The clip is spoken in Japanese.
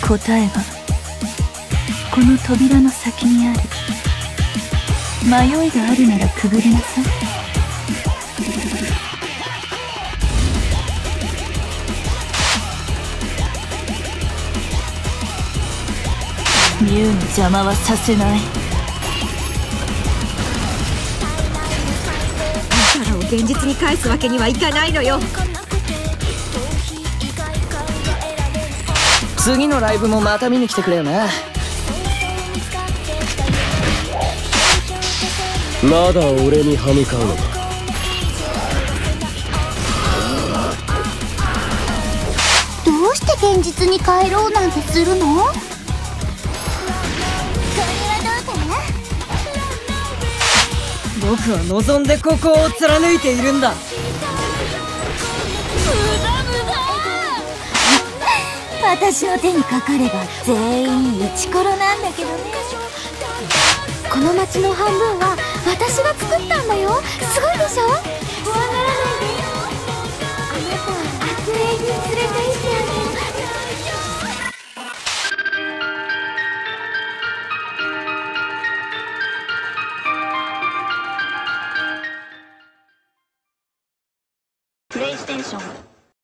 答えはこの扉の先にある。迷いがあるならくぐりなさい。ミュウの邪魔はさせない。現実に返すわけにはいかないのよ。次のライブもまた見に来てくれよなまだ俺に歯向かうのか？どうして現実に帰ろうなんてするの？僕は望んでここを貫いているんだ。私の手にかかれば全員イチコロなんだけどね。この町の半分はプレイステーション